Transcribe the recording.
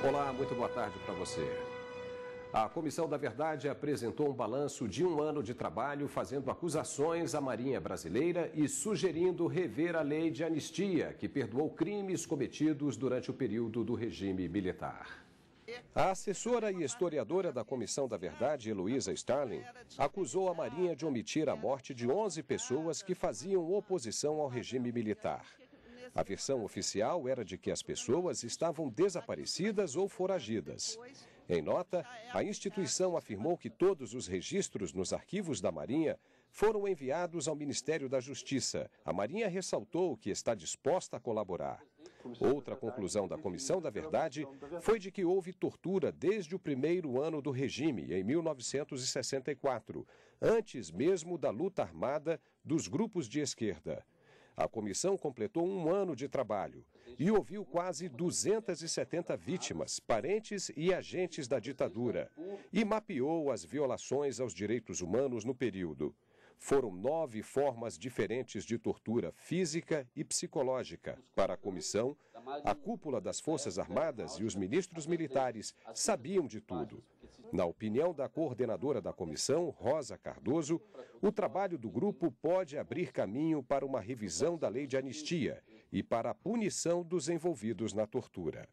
Olá, muito boa tarde para você. A Comissão da Verdade apresentou um balanço de um ano de trabalho, fazendo acusações à Marinha Brasileira e sugerindo rever a lei de anistia, que perdoou crimes cometidos durante o período do regime militar. A assessora e historiadora da Comissão da Verdade, Heloísa Starling, acusou a Marinha de omitir a morte de 11 pessoas que faziam oposição ao regime militar. A versão oficial era de que as pessoas estavam desaparecidas ou foragidas. Em nota, a instituição afirmou que todos os registros nos arquivos da Marinha foram enviados ao Ministério da Justiça. A Marinha ressaltou que está disposta a colaborar. Outra conclusão da Comissão da Verdade foi de que houve tortura desde o primeiro ano do regime, em 1964, antes mesmo da luta armada dos grupos de esquerda. A comissão completou um ano de trabalho e ouviu quase 270 vítimas, parentes e agentes da ditadura e mapeou as violações aos direitos humanos no período. Foram nove formas diferentes de tortura física e psicológica. Para a comissão, a cúpula das Forças Armadas e os ministros militares sabiam de tudo. Na opinião da coordenadora da comissão, Rosa Cardoso, o trabalho do grupo pode abrir caminho para uma revisão da lei de anistia e para a punição dos envolvidos na tortura.